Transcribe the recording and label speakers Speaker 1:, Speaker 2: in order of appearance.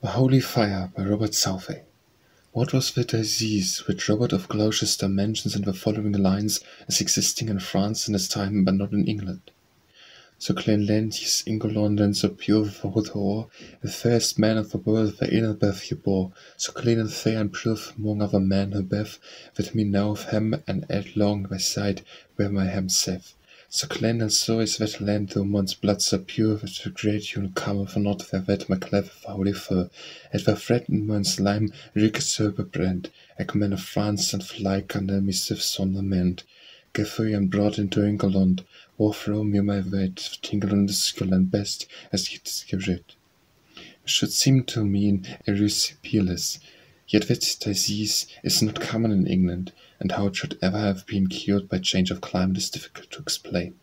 Speaker 1: The Holy Fire by Robert Southey What was the disease which Robert of Gloucester mentions in the following lines as existing in France in his time but not in England? So clean lentis Engolond and so pure without o'er, the fairest man of the world the Elizabeth he bore, so clean and fair and pure among other men her beth, that me now of him and at long by side where my hem saith. So and so is that land though one's blood so pure that the great une cometh not there that my clever at the threatened man's lime rike serbe brand, ek men of France and fly kan the mischief sonnement. Gefeu and brought into England, my weight, tingle on the skull and best as it is gerit. It should seem to mean erysipelas, yet this disease is not common in England, and how it should ever have been cured by change of climate is difficult to explain.